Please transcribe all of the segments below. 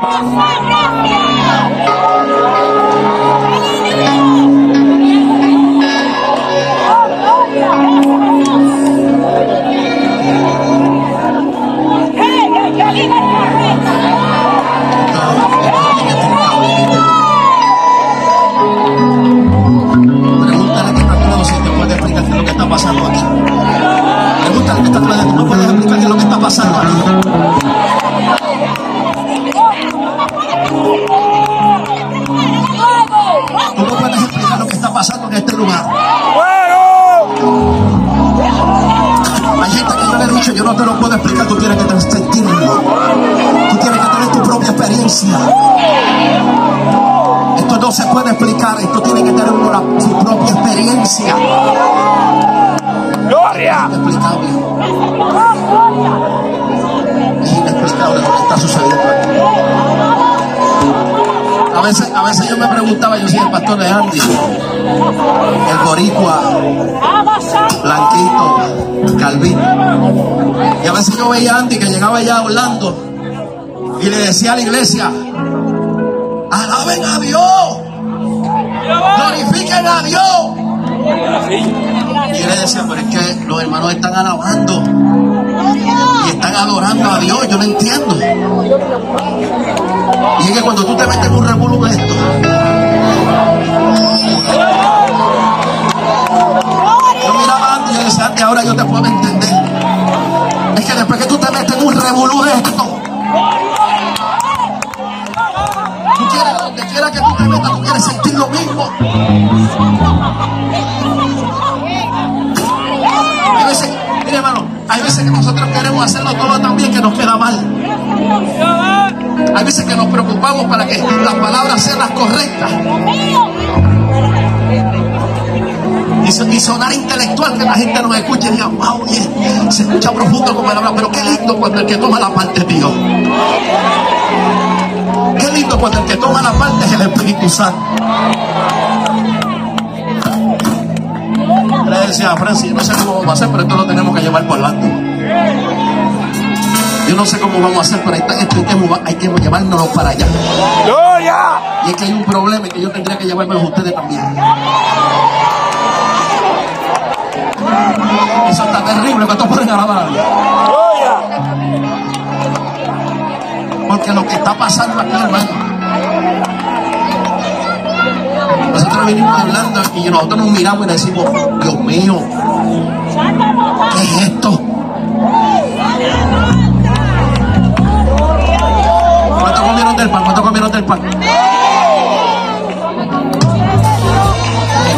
我放任了。No te lo puedo explicar, tú tienes que sentirlo. Tú tienes que tener tu propia experiencia. Esto no se puede explicar, esto tiene que tener una, su propia experiencia. ¡Gloria! Inexplicable. Es inexplicable lo que está sucediendo aquí. A veces, a veces yo me preguntaba, yo soy el pastor de Andy, el boricua, blanquito, calvito. Y a veces yo veía a Andy que llegaba allá a Orlando y le decía a la iglesia, alaben a Dios, glorifiquen a Dios. Y le decía, pero es que los hermanos están alabando y están adorando a Dios, yo no entiendo. Y es que cuando tú te metes en un revuelo de esto, hacerlo todo tan bien que nos queda mal. Hay veces que nos preocupamos para que las palabras sean las correctas. Y, so- y sonar intelectual que la gente nos escuche y diga, wow, se escucha profundo como él habla, pero qué lindo cuando el que toma la parte es Dios. Qué lindo cuando el que toma la parte es el Espíritu Santo. Le decía a Francis, no sé cómo vamos a hacer, pero esto lo tenemos que llevar por lado. Yo no sé cómo vamos a hacer, pero esto, esto hay, que, hay que llevárnoslo para allá. Y es que hay un problema y que yo tendría que llevármelos a ustedes también. Eso está terrible que esto pueden alabar. Porque lo que está pasando aquí, hermano. Nosotros venimos hablando y nosotros nos miramos y decimos, Dios mío, ¿qué es esto? Comieron del pan? ¿Cuántos comieron del pan?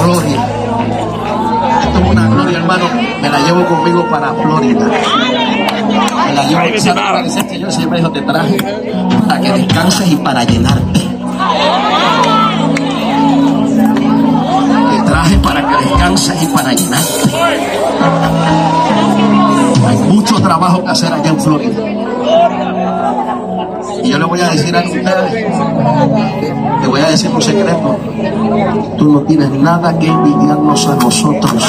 Gloria. Esto es una gloria, hermano. Me la llevo conmigo para Florida. Me la llevo. ¿Sabes para que Señor me dijo, te traje para que descanses y para llenarte. Te traje para que descanses y para llenarte. Hay mucho trabajo que hacer allá en Florida. Y yo le voy a decir a ustedes, le voy a decir un secreto. Tú no tienes nada que envidiarnos a nosotros.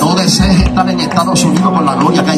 No desees estar en Estados Unidos con la gloria que hay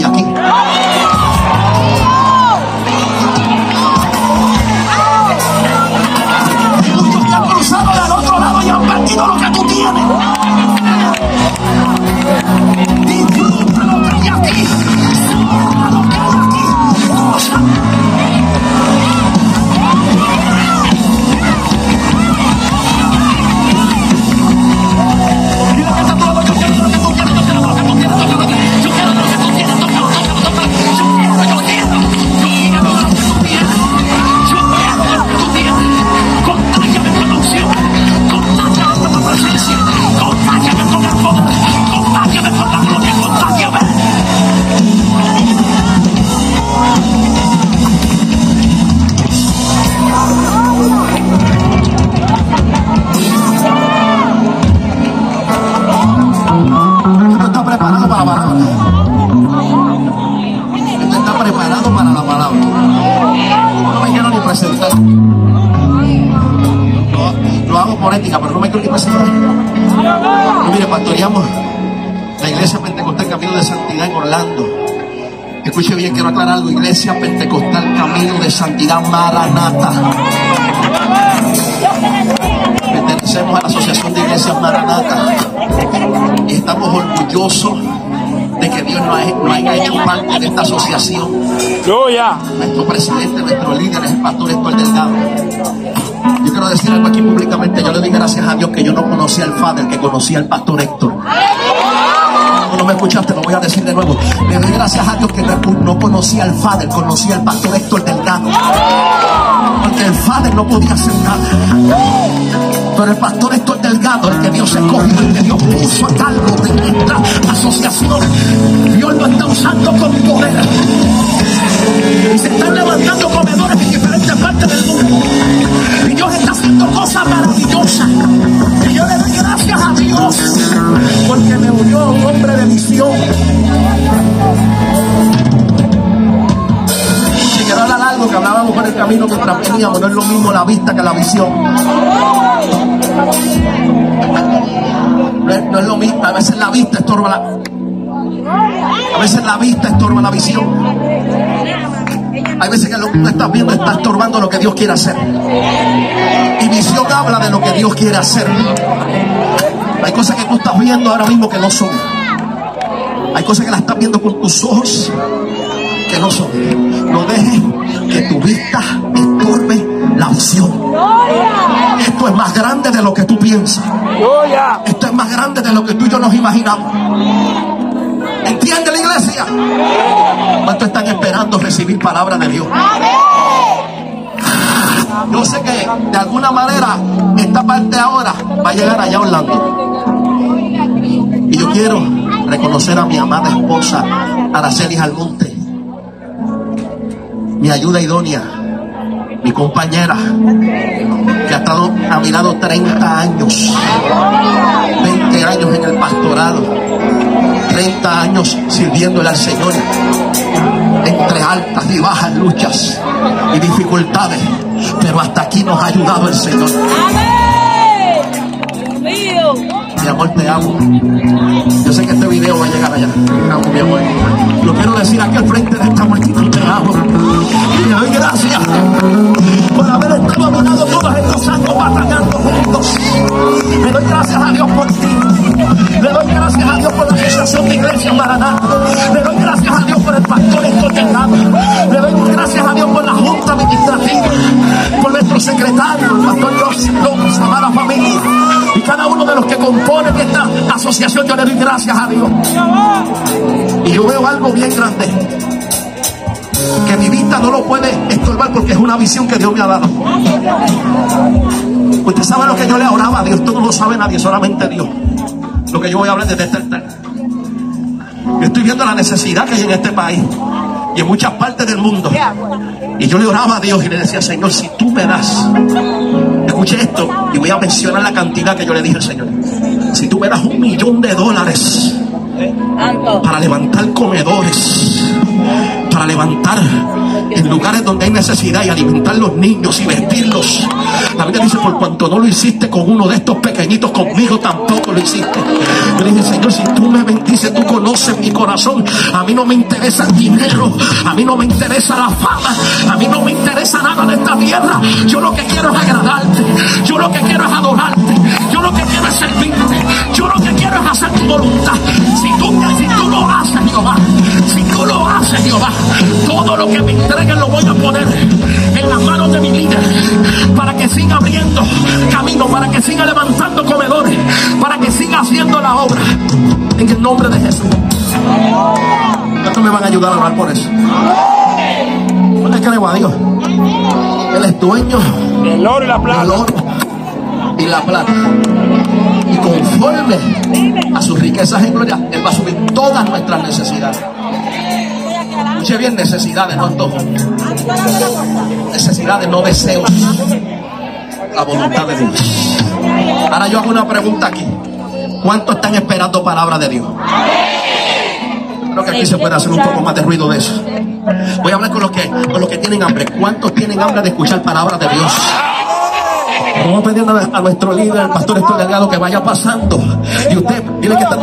Escuche bien, quiero aclarar algo. Iglesia Pentecostal Camino de Santidad Maranata. Pertenecemos a la Asociación de Iglesias Maranata. Y estamos orgullosos de que Dios nos, ha- nos haya hecho parte de esta asociación. Nuestro presidente, nuestro líder es el pastor Héctor Delgado. Yo quiero decir algo aquí públicamente. Yo le doy gracias a Dios que yo no conocía al Padre, que conocía al pastor Héctor. Me escuchaste, lo voy a decir de nuevo. Le doy gracias a Dios que no, no conocía al Padre, conocía al pastor Héctor Delgado. Porque el Padre no podía hacer nada. Pero el pastor Héctor Delgado, el que Dios escogió, el que Dios puso a cargo de nuestra asociación, Dios lo está usando con poder. Y se están levantando comedores en diferentes partes del mundo. Y Dios está haciendo cosas maravillosas. Y yo le doy gracias a Dios porque me unió a un hombre de misión. Si quiero hablar algo que hablábamos por el camino mientras veníamos, no es lo mismo la vista que la visión. No es lo mismo, a veces la vista estorba la. A veces la vista estorba la visión. Hay veces que lo que tú estás viendo está estorbando lo que Dios quiere hacer. Y visión habla de lo que Dios quiere hacer. Hay cosas que tú estás viendo ahora mismo que no son. Hay cosas que las estás viendo con tus ojos que no son. No dejes que tu vista estorbe la visión. Esto es más grande de lo que tú piensas. Esto es más grande de lo que tú y yo nos imaginamos. ¿Entiende la iglesia? ¿Cuántos están esperando recibir palabra de Dios? Yo sé que de alguna manera esta parte ahora va a llegar allá a Orlando. Y yo quiero reconocer a mi amada esposa, Araceli Almonte, mi ayuda idónea, mi compañera, que ha estado a mi lado 30 años, 20 años en el pastorado, 30 años sirviéndole al Señor, entre altas y bajas luchas y dificultades, pero hasta aquí nos ha ayudado el Señor. Mío. Mi amor, te amo. Yo sé que este video va a llegar allá. Te amo, mi amor. Lo quiero decir aquí al frente de esta multitud. Junta por nuestro secretario, el pastor José López, amada familia. Y cada uno de los que componen esta asociación, yo le doy gracias a Dios. Y yo veo algo bien grande. Que mi vista no lo puede estorbar porque es una visión que Dios me ha dado. Usted sabe lo que yo le oraba a Dios, todo lo sabe nadie, solamente Dios. Lo que yo voy a hablar desde este altar. Yo estoy viendo la necesidad que hay en este país y en muchas partes del mundo. Y yo le oraba a Dios y le decía, Señor, si tú me das, escuche esto y voy a mencionar la cantidad que yo le dije al Señor. Si tú me das un millón de dólares. Para levantar comedores, para levantar en lugares donde hay necesidad y alimentar los niños y vestirlos. La Biblia dice, por cuanto no lo hiciste con uno de estos pequeñitos, conmigo tampoco lo hiciste. Yo le dije, Señor, si tú me bendices, tú conoces mi corazón. A mí no me interesa el dinero, a mí no me interesa la fama, a mí no me interesa nada de esta tierra. Yo lo que quiero es agradarte, yo lo que quiero es adorarte, yo lo que quiero es servirte, hacer tu voluntad. Si tú, si tú lo haces, Jehová, si tú lo haces, Jehová, todo lo que me entreguen lo voy a poner en las manos de mi líder para que siga abriendo camino, para que siga levantando comedores, para que siga haciendo la obra en el nombre de Jesús. ¿Cuántos me van a ayudar a orar por eso? Yo le creo a Dios. Él es dueño El oro y la del plata. oro y la plata. Y conforme a sus riquezas en gloria, Él va a subir todas nuestras necesidades. Escuche bien, necesidades, no antojos. Necesidades, no deseos. La voluntad de Dios. Ahora yo hago una pregunta aquí. ¿Cuántos están esperando palabra de Dios? Creo que aquí se puede hacer un poco más de ruido de eso. Voy a hablar con los que, con los que tienen hambre. ¿Cuántos tienen hambre de escuchar palabra de Dios? Vamos pidiendo a nuestro líder, el pastor Héctor Delgado, que vaya pasando. Y usted, dile que está